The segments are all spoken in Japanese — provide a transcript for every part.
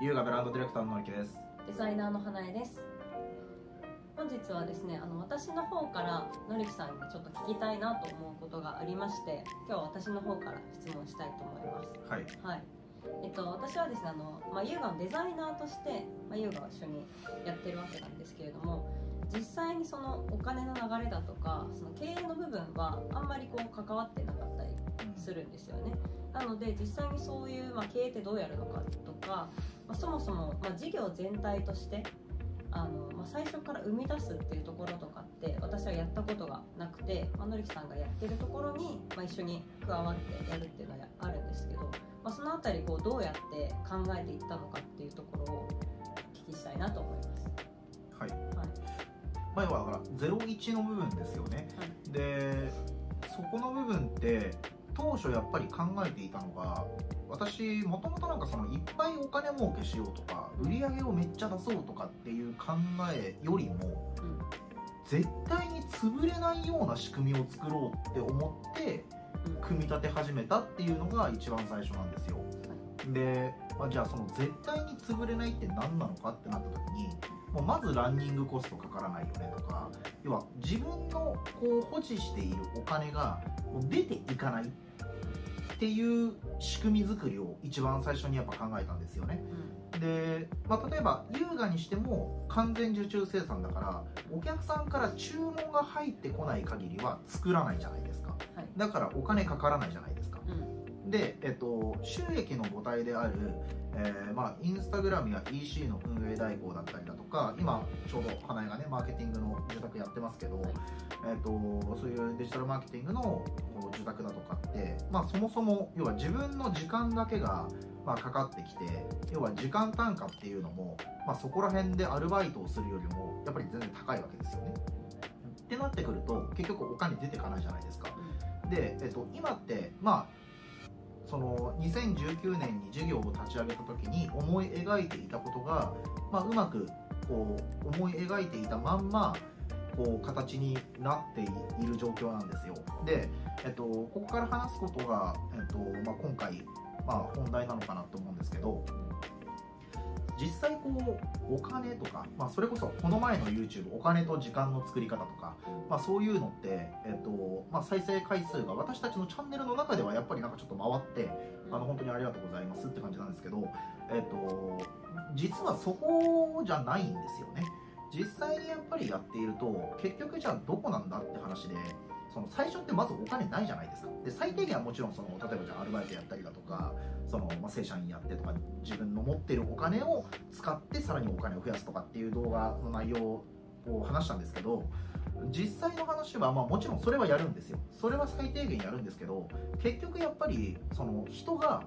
優雅ブランドディレクターののりきです。デザイナーの花江です。本日はですねあの私の方からのりきさんにちょっと聞きたいなと思うことがありまして今日は私の方から質問したいと思います。はい。はい。えっと、私はですねあの、まあ、優雅のデザイナーとして、まあ、優雅を一緒にやってるわけなんですけれども実際にそのお金の流れだとかその経営の部分はあんまりこう関わってなかったりするんですよね。なので実際にそういう、まあ、経営ってどうやるのかとか、まあ、そもそも、まあ、事業全体としてあの、まあ、最初から生み出すっていうところとかって私はやったことがなくて、まあのりきさんがやってるところに、まあ、一緒に加わってやるっていうのはあるんですけど、まあ、その辺りこうどうやって考えていったのかっていうところをお聞きしたいなと思います。はい。はい。まあ要はだから01の部分ですよね。はい。でそこの部分って当初やっぱり考えていたのが私もともとなんかそのいっぱいお金儲けしようとか売り上げをめっちゃ出そうとかっていう考えよりもうん絶対に潰れないような仕組みを作ろうって思ってうん組み立て始めたっていうのが一番最初なんですよ。で、まあ、じゃあその絶対に潰れないって何なのかってなった時にもうまずランニングコストかからないよねとか要は自分のこう保持しているお金が出ていかないっていう仕組み作りを一番最初にやっぱ考えたんですよね。で、まあ、例えば優雅にしても完全受注生産だからお客さんから注文が入ってこない限りは作らないじゃないですか。はい。だからお金かからないじゃないですか。うんで、えっと、収益の母体である、えーまあ、インスタグラムや EC の運営代行だったりだとか今ちょうど花江がねマーケティングの受託やってますけど、はいえっと、そういうデジタルマーケティングのこう受託だとかって、まあ、そもそも要は自分の時間だけが、まあ、かかってきて要は時間単価っていうのも、まあ、そこら辺でアルバイトをするよりもやっぱり全然高いわけですよね。ってなってくると結局お金出てかないじゃないですか。で、えっと、今ってまあその2019年に事業を立ち上げた時に思い描いていたことが、まあ、うまくこう思い描いていたまんまこう形になっている状況なんですよ。で、えっと、ここから話すことが、えっとまあ、今回、まあ、本題なのかなと思うんですけど実際こうお金とか、まあ、それこそこの前の YouTube お金と時間の作り方とかまあ、そういうのって、えっとまあ、再生回数が私たちのチャンネルの中ではやっぱりなんかちょっと回ってあの本当にありがとうございますって感じなんですけど、えっと、実はそこじゃないんですよね。実際にやっぱりやっていると結局じゃあどこなんだって話でその最初ってまずお金ないじゃないですか。で最低限はもちろんその例えばじゃアルバイトやったりだとかその、まあ、正社員やってとか自分の持ってるお金を使ってさらにお金を増やすとかっていう動画の内容を話したんですけど実際の話は、まあ、もちろんそれはやるんですよ。それは最低限やるんですけど結局やっぱりその人が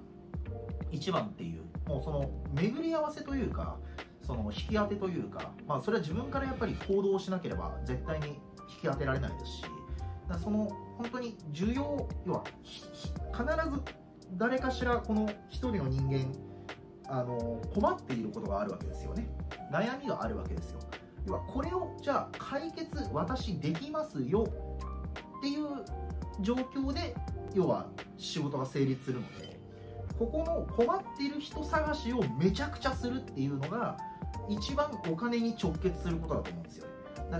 一番っていうもうその巡り合わせというかその引き当てというか、まあ、それは自分からやっぱり行動しなければ絶対に引き当てられないですしだその本当に需要要は必ず誰かしらこの一人の人間あの困っていることがあるわけですよね。悩みがあるわけですよ。要はこれをじゃあ解決私できますよ。っていう状況で要は仕事が成立するのでここの困っている人探しをめちゃくちゃするっていうのが一番お金に直結することだと思うんですよ。だから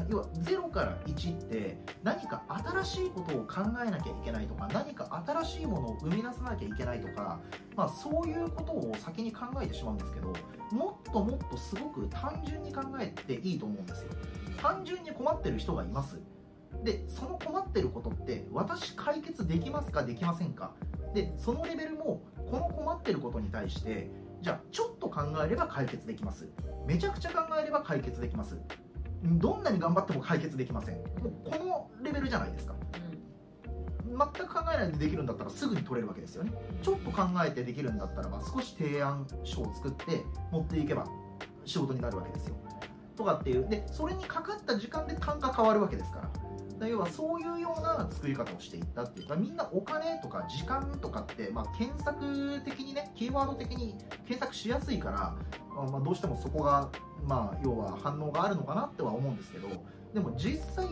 要は0から1って何か新しいことを考えなきゃいけないとか何か新しいものを生み出さなきゃいけないとか、まあ、そういうことを先に考えてしまうんですけどもっともっとすごく単純に考えていいと思うんですよ。単純に困ってる人がいます。でその困ってることって私解決できますかできませんか。でそのレベルもこの困ってることに対してじゃあちょっと考えれば解決できます。めちゃくちゃ考えれば解決できます。どんなに頑張っても解決できません。もうこのレベルじゃないですか。全く考えないでできるんだったらすぐに取れるわけですよね。ちょっと考えてできるんだったらば少し提案書を作って持っていけば仕事になるわけですよ。とかっていう。でそれにかかった時間で単価変わるわけですから要はそういうような作り方をしていったっていうかみんなお金とか時間とかって、まあ、検索的にねキーワード的に検索しやすいから、まあ、どうしてもそこが、まあ、要は反応があるのかなっては思うんですけどでも実際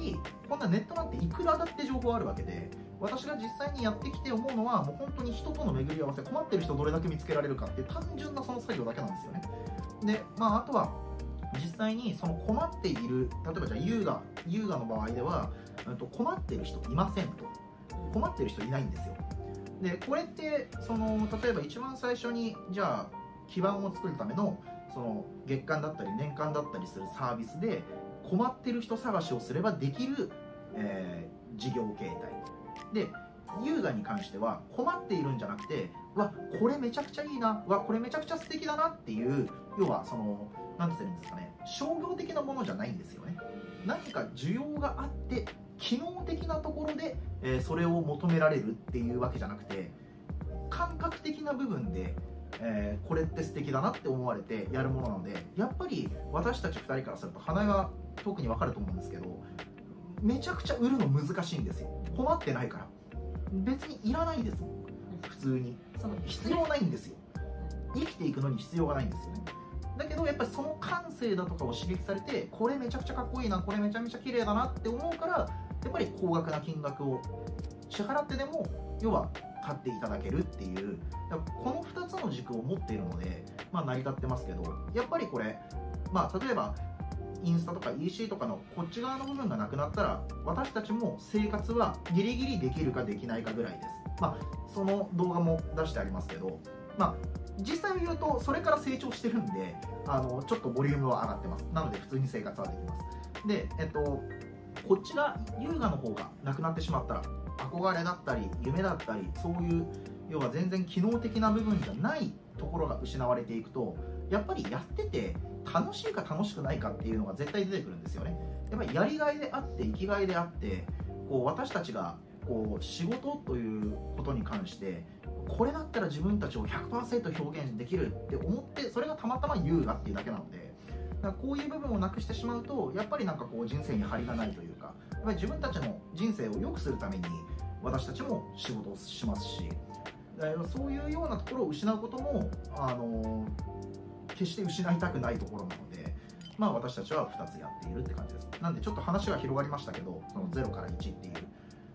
こんなネットなんていくらだって情報あるわけで私が実際にやってきて思うのはもう本当に人との巡り合わせ困ってる人どれだけ見つけられるかって単純なその作業だけなんですよね。でまああとは実際にその困っている例えばじゃあ優雅優雅の場合ではと困ってる人いませんと。困ってる人いないんですよ。でこれってその例えば一番最初にじゃあ基盤を作るためのその月間だったり年間だったりするサービスで困ってる人探しをすればできる、えー事業形態。で優雅に関しては困っているんじゃなくてわこれめちゃくちゃいいなわこれめちゃくちゃ素敵だなっていう要はその何て言ったらいいんですかね商業的なものじゃないんですよね。何か需要があって機能的なところで、えーそれを求められるっていうわけじゃなくて感覚的な部分で、えーこれって素敵だなって思われてやるものなのでやっぱり私たち2人からすると鼻が特に分かると思うんですけどめちゃくちゃ売るの難しいんですよ。困ってないから。別にいらないですもん。普通に。その必要ないんですよ。生きていくのに必要がないんですよね。だけどやっぱりその感性だとかを刺激されてこれめちゃくちゃかっこいいなこれめちゃめちゃ綺麗だなって思うからやっぱり高額な金額を支払ってでも要は買っていただけるっていう。この2つの軸を持っているので、まあ、成り立ってますけどやっぱりこれ、まあ、例えばインスタとか EC とかのこっち側の部分がなくなったら私たちも生活はギリギリできるかできないかぐらいです。まあその動画も出してありますけどまあ実際を言うとそれから成長してるんであのちょっとボリュームは上がってます。なので普通に生活はできます。でえっとこっちが優雅の方がなくなってしまったら憧れだったり夢だったりそういう要は全然機能的な部分じゃないところが失われていくとやっぱりやってて楽しいか楽しくないかっていうのが絶対出てくるんですよね。やっぱりやりがいであって生きがいであってこう私たちがこう仕事ということに関してこれだったら自分たちを100%表現できるって思ってそれがたまたま優雅っていうだけなのでだからこういう部分をなくしてしまうとやっぱりなんかこう人生に張りがないというかやっぱり自分たちの人生を良くするために私たちも仕事をしますしそういうようなところを失うことも、あの決して失いたくないところなので、まあ、私たちは2つやっているって感じです。なんでちょっと話は広がりましたけどその0から1っていう。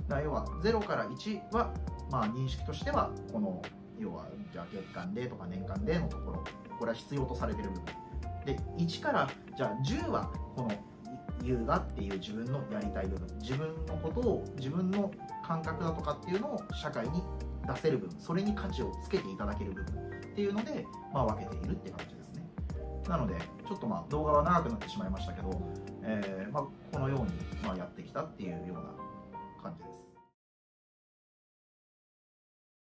だ要は0から1は、まあ、認識としてはこの要はじゃあ月間でとか年間でのところこれは必要とされてる部分。で1からじゃあ10はこの優雅っていう自分のやりたい部分。自分のことを自分の感覚だとかっていうのを社会に出せる部分。それに価値をつけていただける部分っていうので、まあ、分けているって感じですね。なのでちょっとまあ動画は長くなってしまいましたけど、えーまあ、このようにまやってきたっていうような